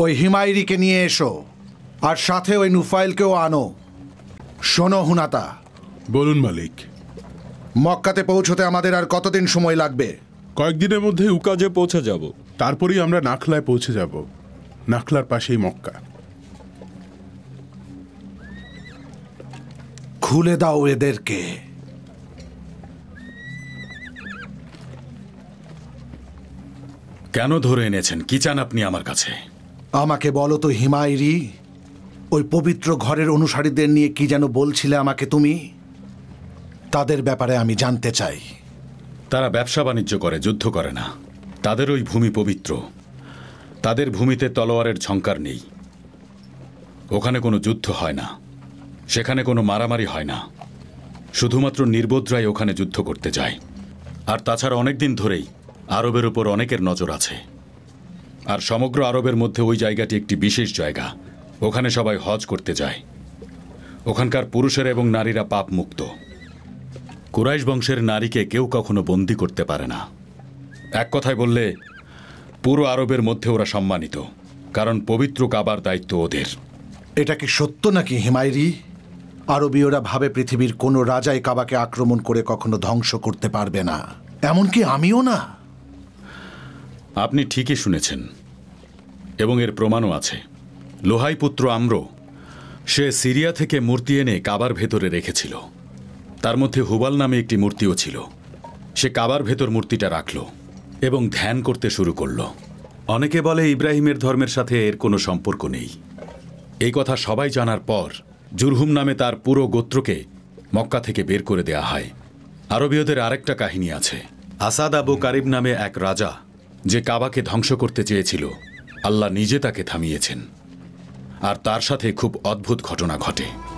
ওই হিমায়রিকে নিয়ে এসো আর সাথে ওই নুফাইলকেও আনো। শোনো হুনাতা। বলুন মালিক। মক্কাতে পৌঁছতে আমাদের আর কতদিন সময় লাগবে? কয়েকদিনের মধ্যে উকাজে পৌঁছে যাব। তারপরেই আমরা নাখলায় পৌঁছে যাব। নাখলার পাশেই মক্কা। খুলে দাও এদেরকে। কেন ধরে এনেছেন? কি চান আপনি আমার কাছে? আমাকে বলো তো হিমায়রি ওই পবিত্র ঘরের অনুসারীদের নিয়ে কি যেন বলছিলে আমাকে তুমি? তাদের ব্যাপারে আমি জানতে চাই। তারা ব্যবসা বাণিজ্য করে, যুদ্ধ করে না। তাদের ওই ভূমি পবিত্র। তাদের ভূমিতে তলোয়ারের ঝঙ্কার নেই। ওখানে কোনো যুদ্ধ হয় না। সেখানে কোনো মারামারি হয় না। শুধুমাত্র নির্বোধরাই ওখানে যুদ্ধ করতে যায়। আর তাছাড়া অনেক দিন ধরেই আরবের উপর অনেকের নজর আছে। আর সমগ্র আরবের মধ্যে ওই জায়গাটি একটি বিশেষ জায়গা। ওখানে সবাই হজ করতে যায়। ওখানকার পুরুষেরা এবং নারীরা পাপ মুক্ত। কুরাইশ বংশের নারীকে কেউ কখনো বন্দি করতে পারে না। এক কথায় বললে পুরো আরবের মধ্যে ওরা সম্মানিত কারণ পবিত্র কাবার দায়িত্ব ওদের। এটা কি সত্য নাকি হিমায়রি? আরবীয়রা ভাবে পৃথিবীর কোনো রাজাই কাবাকে আক্রমণ করে কখনো ধ্বংস করতে পারবে না। এমনকি আমিও না। আপনি ঠিকই শুনেছেন। এবং এর প্রমাণও আছে। লোহাই পুত্র আম্র, সে সিরিয়া থেকে মূর্তি এনে কাবার ভেতরে রেখেছিল। তার মধ্যে হুবাল নামে একটি মূর্তিও ছিল। সে কাবার ভেতর মূর্তিটা রাখল এবং ধ্যান করতে শুরু করল। অনেকে বলে ইব্রাহিমের ধর্মের সাথে এর কোনো সম্পর্ক নেই। এই কথা সবাই জানার পর জুরহুম নামে তার পুরো গোত্রকে মক্কা থেকে বের করে দেয়া হয়। আরবীয়দের আরেকটা কাহিনী আছে। আসাদ আবু কারিব নামে এক রাজা যে কাবাকে ধ্বংস করতে চেয়েছিল আল্লাহ নিজে তাকে থামিয়েছেন। আর তার সাথে খুব অদ্ভুত ঘটনা ঘটে।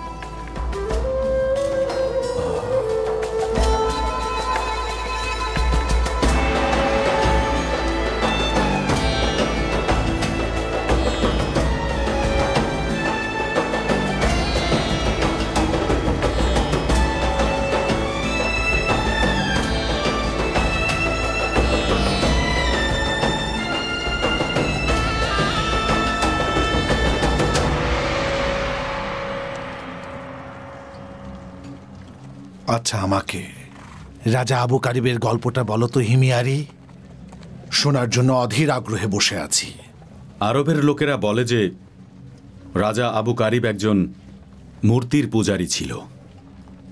আচ্ছা আমাকে। রাজা আবু কারিবের গল্পটা বলো তো, হিমিয়ারি। শোনার জন্য অধীর আগ্রহে বসে আছি। আরবের লোকেরা বলে যে, রাজা আবু কারিব একজন মূর্তির পূজারী ছিল।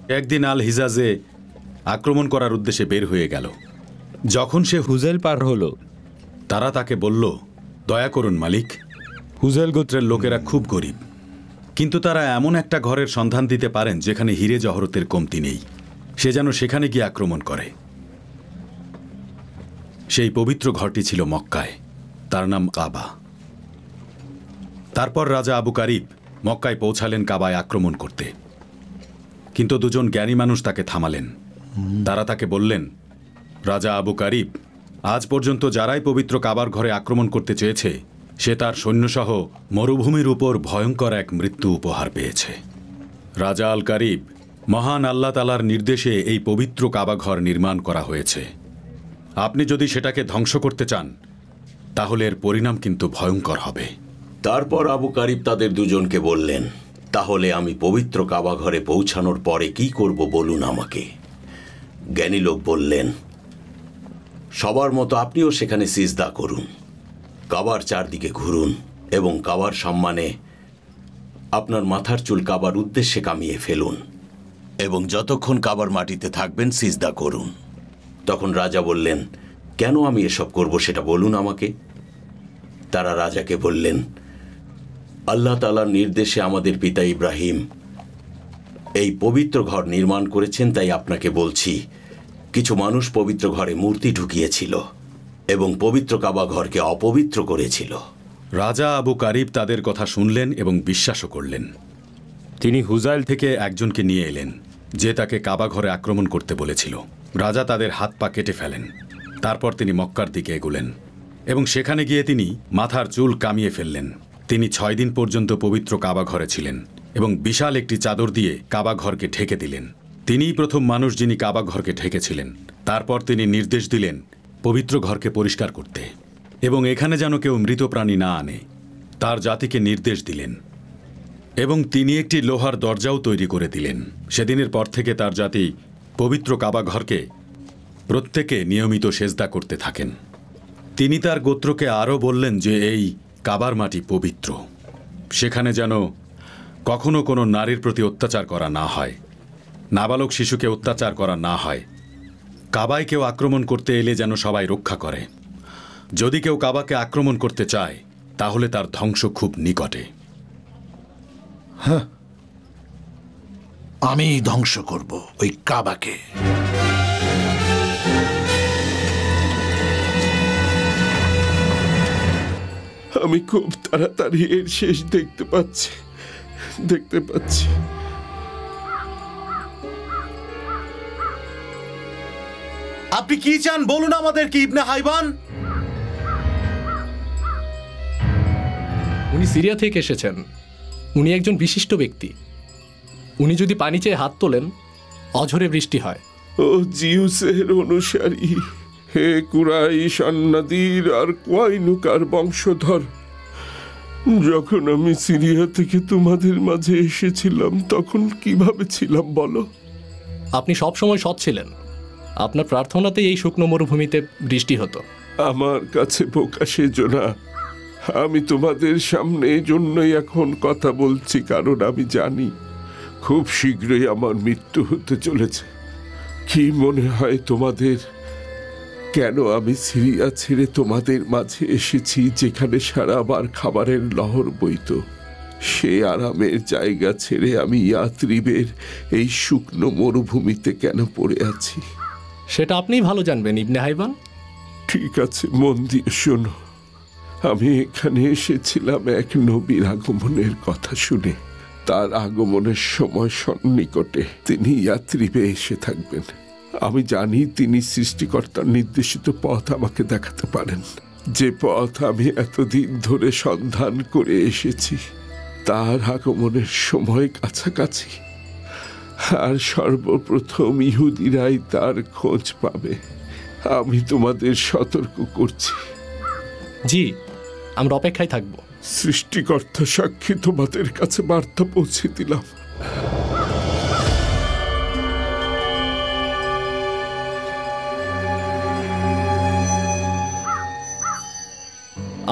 একদিন আল হিজাজে আক্রমণ করার উদ্দেশ্যে বের হয়ে গেল। যখন সে হুজেল পার হলো, তারা তাকে বলল, দয়া করুন, মালিক। হুজেল গোত্রের লোকেরা খুব গরিব। কিন্তু তারা এমন একটা ঘরের সন্ধান দিতে পারেন, যেখানে হিরে জহরতের কমতি নেই। সে যেন সেখানে গিয়ে আক্রমণ করে। সেই পবিত্র ঘরটি ছিল মক্কায়। তার নাম কাবা। তারপর রাজা আবু কারিব মক্কায় পৌঁছালেন কাবায় আক্রমণ করতে। কিন্তু দুজন জ্ঞানী মানুষ তাকে থামালেন। তারা তাকে বললেন, রাজা আবু কারিব, আজ পর্যন্ত যারাই পবিত্র কাবার ঘরে আক্রমণ করতে চেয়েছে, সে তার সৈন্যসহ মরুভূমির উপর ভয়ঙ্কর এক মৃত্যু উপহার পেয়েছে। রাজা আল কারিব মহান আল্লাহ তালার নির্দেশে এই পবিত্র কাবাঘর নির্মাণ করা হয়েছে। আপনি যদি সেটাকে ধ্বংস করতে চান, তাহলে এর পরিণাম কিন্তু ভয়ঙ্কর হবে। তারপর আবু কারিব তাদের দুজনকে বললেন, তাহলে আমি পবিত্র কাবাঘরে পৌঁছানোর পরে কি করব বলুন আমাকে? জ্ঞানী লোক বললেন, সবার মতো আপনিও সেখানে সিজদা করুন, কাবার চারদিকে ঘুরুন এবং কাবার সম্মানে আপনার মাথার চুল কাবার উদ্দেশ্যে কামিয়ে ফেলুন। এবং যতক্ষণ কাবার মাটিতে থাকবেন সিজদা করুন। তখন রাজা বললেন, কেন আমি এসব করব সেটা বলুন আমাকে? তারা রাজাকে বললেন, আল্লাহ তালার নির্দেশে আমাদের পিতা ইব্রাহিম এই পবিত্র ঘর নির্মাণ করেছেন, তাই আপনাকে বলছি, কিছু মানুষ পবিত্র ঘরে মূর্তি ঢুকিয়েছিল এবং পবিত্র কাবা ঘরকে অপবিত্র করেছিল। রাজা আবু কারিব তাদের কথা শুনলেন এবং বিশ্বাসও করলেন। তিনি হুজাইল থেকে একজনকে নিয়ে এলেন। যে তাকে কাবা ঘরে আক্রমণ করতে বলেছিল। রাজা তাদের হাত পা কেটে ফেলেন। তারপর তিনি মক্কার দিকে এগুলেন এবং সেখানে গিয়ে তিনি মাথার চুল কামিয়ে ফেললেন। তিনি ছয় দিন পর্যন্ত পবিত্র কাবা ঘরে ছিলেন এবং বিশাল একটি চাদর দিয়ে কাবা ঘরকে ঢেকে দিলেন। তিনিই প্রথম মানুষ যিনি কাবা ঘরকে ঢেকেছিলেন। তারপর তিনি নির্দেশ দিলেন পবিত্র ঘরকে পরিষ্কার করতে এবং এখানে যেন কেউ মৃত প্রাণী না আনে। তার জাতিকে নির্দেশ দিলেন। এবং তিনি একটি লোহার দরজাও তৈরি করে দিলেন। সেদিনের পর থেকে তার জাতি পবিত্র কাবা ঘরকে প্রত্যেকে নিয়মিত সেজদা করতে থাকেন। তিনি তার গোত্রকে আরও বললেন যে, এই কাবার মাটি পবিত্র। সেখানে যেন কখনো কোনো নারীর প্রতি অত্যাচার করা না হয়, নাবালক শিশুকে অত্যাচার করা না হয়। কাবায় কেউ আক্রমণ করতে এলে যেন সবাই রক্ষা করে। যদি কেউ কাবাকে আক্রমণ করতে চায়, তাহলে তার ধ্বংস খুব নিকটে। হ্যাঁ। আমি ধ্বংস করব ওই কাবাকে। আমি খুব তাড়াতাড়ি এর শেষ দেখতে পাচ্ছি। দেখতে পাচ্ছি। আপনি কি চান বলুন আমাদের কি ইবনে হাইবান? উনি সিরিয়া থেকে এসেছেন। উনি একজন বিশিষ্ট ব্যক্তি। উনি যদি পানি চেয়ে হাত তোলেন অঝরে বৃষ্টি হয়। ও জিউসের অনুসারী হে কুরাই সান্নাদির আর কোয়াইনুকার বংশধর যখন আমি সিরিয়া থেকে তোমাদের মাঝে এসেছিলাম তখন কীভাবে ছিলাম বলো? আপনি সবসময় সৎ ছিলেন। আপনার প্রার্থনাতেই এই শুকনো মরুভূমিতে বৃষ্টি হতো। আমার কাছে বোকা সেজনা আমি তোমাদের সামনে এই জন্যই এখন কথা বলছি কারণ আমি জানি খুব শীঘ্রই আমার মৃত্যু হতে চলেছে। কি মনে হয় তোমাদের? কেন আমি সিরিয়া ছেড়ে তোমাদের মাঝে এসেছি যেখানে সারাবার খাবারের লহর বইত? সে আরামের জায়গা ছেড়ে আমি ইয়াত্রিবের এই শুকনো মরুভূমিতে কেন পড়ে আছি? সেটা আপনিই ভালো জানবেন ইবনে হাইবান। ঠিক আছে মন দিয়ে শোনো। আমি এখানে এসেছিলাম এক নবীর আগমনের কথা শুনে। তার আগমনের সময় সন্নিকটে তিনি ইয়াত্রীবে এসে থাকবেন। আমি জানি তিনি সৃষ্টিকর্তার নির্দেশিত পথ আমাকে দেখাতে পারেন। যে পথ আমি এতদিন ধরে সন্ধান করে এসেছি, তার আগমনের সময় কাছাকাছি। আর সর্বপ্রথম ইহুদিরাই তার খোঁজ পাবে। আমি তোমাদের সতর্ক করছি। জি আমরা অপেক্ষায় থাকব। সৃষ্টিকর্তা সাক্ষী তোমাদের কাছে বার্তা পৌঁছে দিলাম।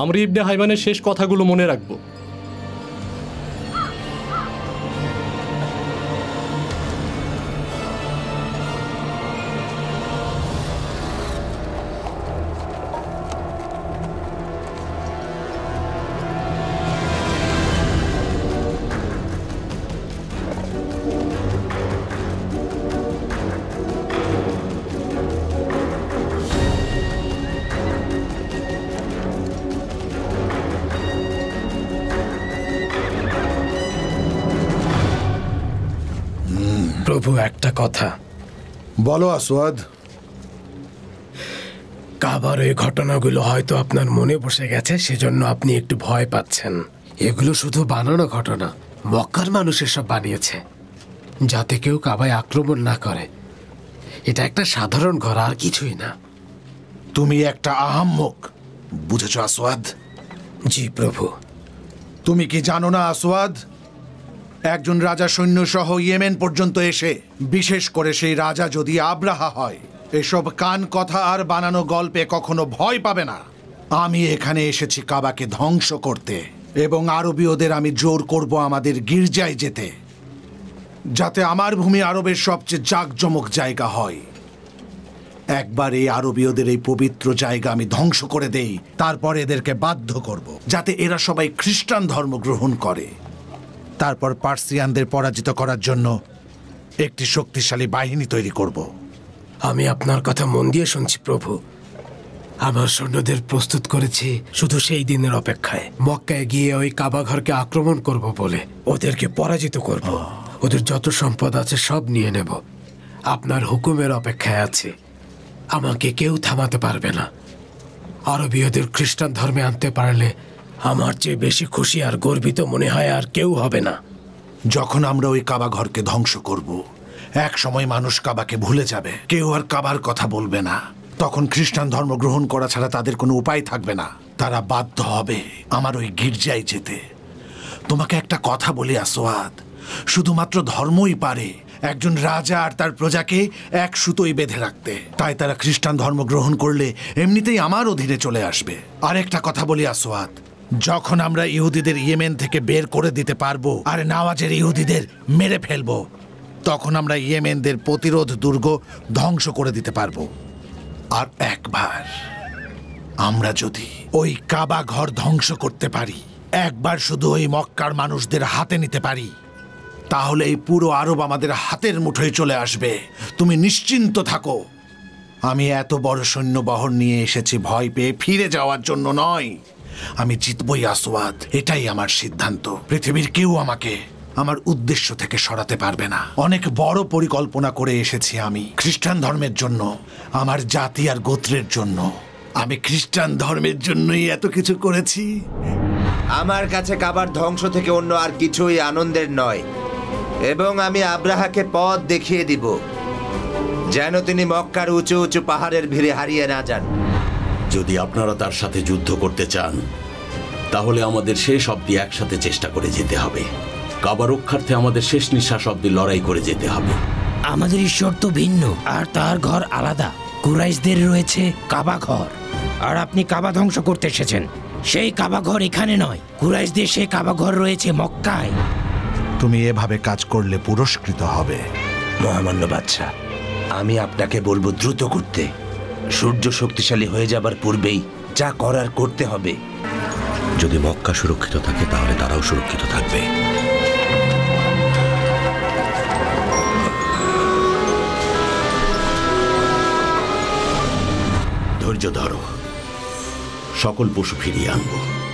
আমরা ইবনে হাইমানের শেষ কথাগুলো মনে রাখব। প্রভু একটা কথা। বলো আসওয়াদ। কাবার এই ঘটনাগুলো হয়তো আপনার মনে বসে গেছে সেজন্য আপনি একটু ভয় পাচ্ছেন। এগুলো শুধু বানানো ঘটনা মক্কার মানুষ এসব বানিয়েছে যাতে কেউ কাবায় আক্রমণ না করে। এটা একটা সাধারণ ঘর আর কিছুই না। তুমি একটা আহাম্মক বুঝেছ আসওয়াদ? জি প্রভু। তুমি কি জানো না আসওয়াদ? একজন রাজা সৈন্য সহ ইয়েমেন পর্যন্ত এসে, বিশেষ করে সেই রাজা যদি আব্রাহা হয়, এসব কান কথা আর বানানো গল্পে কখনো ভয় পাবে না। আমি এখানে এসেছি কাবাকে ধ্বংস করতে, এবং আরবীয়দের আমি জোর করব আমাদের গির্জায় যেতে, যাতে আমার ভূমি আরবের সবচেয়ে জাঁকজমক জায়গা হয়। একবার এই আরবীয়দের এই পবিত্র জায়গা আমি ধ্বংস করে দেই, তারপর এদেরকে বাধ্য করব, যাতে এরা সবাই খ্রিস্টান ধর্ম গ্রহণ করে। তারপর পার্সিয়ানদের পরাজিত করার জন্য একটি শক্তিশালী বাহিনী তৈরি করব। আমি আপনার কথা মন দিয়ে শুনছি, প্রভু। আমার সৈন্যদের প্রস্তুত করেছি শুধু সেই দিনের অপেক্ষায়। মক্কায় গিয়ে ওই কাবা ঘরকে আক্রমণ করব বলে ওদেরকে পরাজিত করব। ওদের যত সম্পদ আছে সব নিয়ে নেব। আপনার হুকুমের অপেক্ষায় আছে। আমাকে কেউ থামাতে পারবে না। আরবীয়দের খ্রিস্টান ধর্মে আনতে পারলে আমার চেয়ে বেশি খুশি আর গর্বিত মনে হয় আর কেউ হবে না। যখন আমরা ওই কাবা ঘরকে ধ্বংস করব, এক সময় মানুষ কাবাকে ভুলে যাবে। কেউ আর কাবার কথা বলবে না। তখন খ্রিস্টান ধর্ম গ্রহণ করা ছাড়া তাদের কোনো উপায় থাকবে না। তারা বাধ্য হবে আমার ওই গির্জায় যেতে। তোমাকে একটা কথা বলি আসোয়াদ শুধুমাত্র ধর্মই পারে একজন রাজা আর তার প্রজাকে এক সুতোই বেঁধে রাখতে। তাই তারা খ্রিস্টান ধর্ম গ্রহণ করলে এমনিতেই আমার অধীনে চলে আসবে। আরেকটা কথা বলি আসোয়াদ যখন আমরা ইহুদিদের ইয়েমেন থেকে বের করে দিতে পারব আর নাওয়াজের ইহুদিদের মেরে ফেলব, তখন আমরা ইয়েমেনদের প্রতিরোধ দুর্গ ধ্বংস করে দিতে পারব। আর একবার আমরা যদি ওই কাবা ঘর ধ্বংস করতে পারি, একবার শুধু ওই মক্কার মানুষদের হাতে নিতে পারি, তাহলে এই পুরো আরব আমাদের হাতের মুঠোয় চলে আসবে। তুমি নিশ্চিন্ত থাকো। আমি এত বড় সৈন্যবহর নিয়ে এসেছি, ভয় পেয়ে ফিরে যাওয়ার জন্য নয়। আমি জিতবই আসওয়াদ, এটাই আমার সিদ্ধান্ত। পৃথিবীর কেউ আমাকে আমার উদ্দেশ্য থেকে সরাতে পারবে না। অনেক বড় পরিকল্পনা করে এসেছি আমি খ্রিস্টান ধর্মের জন্য, আমার জাতি আর গোত্রের জন্য। আমি খ্রিস্টান ধর্মের জন্যই এত কিছু করেছি। আমার কাছে কাবার ধ্বংস থেকে অন্য আর কিছুই আনন্দের নয়। এবং আমি আব্রাহাকে পথ দেখিয়ে দিব, যেন তিনি মক্কার উঁচু উঁচু পাহাড়ের ভিড়ে হারিয়ে না যান। যদি আপনারা তার সাথে যুদ্ধ করতে চান তাহলে আমাদের শেষ অব্দি একসাথে চেষ্টা করে যেতে হবে। কাবা রক্ষার্থে আমাদের শেষ নিঃশ্বাস অব্দি লড়াই করে যেতে হবে। আমাদের ঈশ্বর তো ভিন্ন আর তার ঘর আলাদা। কুরাইশদের রয়েছে কাবা ঘর। আর আপনি কাবা ধ্বংস করতে এসেছেন। সেই কাবা ঘর এখানে নয়। কুরাইশদের সেই কাবা ঘর রয়েছে মক্কায়। তুমি এভাবে কাজ করলে পুরস্কৃত হবে। মহামান্য বাচ্চা আমি আপনাকে বলব দ্রুত করতে। সূর্য শক্তিশালী হয়ে যাবার পূর্বেই যা করার করতে হবে। যদি মক্কা সুরক্ষিত থাকে তাহলে তারাও সুরক্ষিত থাকবে। ধৈর্য ধরো। সকল পশু ফিরিয়ে আনব।